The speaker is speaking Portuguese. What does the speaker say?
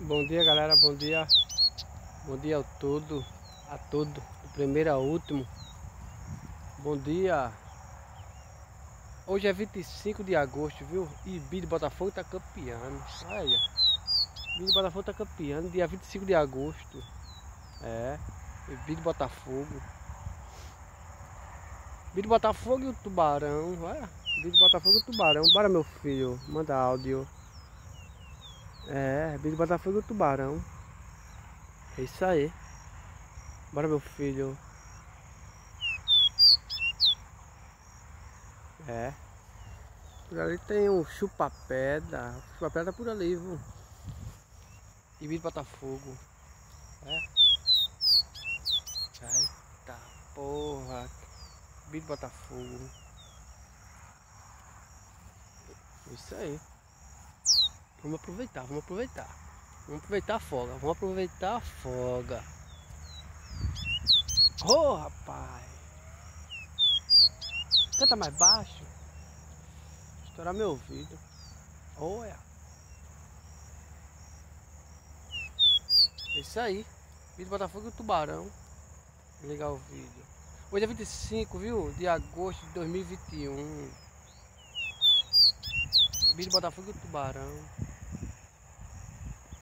Bom dia galera, bom dia. Bom dia ao todo A todo, do primeiro ao último. Bom dia. Hoje é 25 de agosto, viu? E Bid Botafogo tá campeando Olha. Bid Botafogo tá campeando Dia 25 de agosto. É. Bid Botafogo. Bid Botafogo e o Tubarão. Olha. Bid Botafogo e o Tubarão. Bora meu filho, manda áudio é, Bicho Botafogo e o Tubarão. É isso aí. Bora meu filho. É. Por ali tem um chupa-pedra. Chupa-pedra por ali, viu? E Bicho Botafogo. É. Eita porra. Bicho Botafogo. É isso aí. Vamos aproveitar, vamos aproveitar. Vamos aproveitar a folga, vamos aproveitar a folga. Ô oh, rapaz! Canta mais baixo. Estourar meu ouvido. Olha. É isso aí. Vídeo Botafogo e Tubarão. Legal o vídeo. Hoje é 25, viu? De agosto de 2021. Vídeo Botafogo e Tubarão.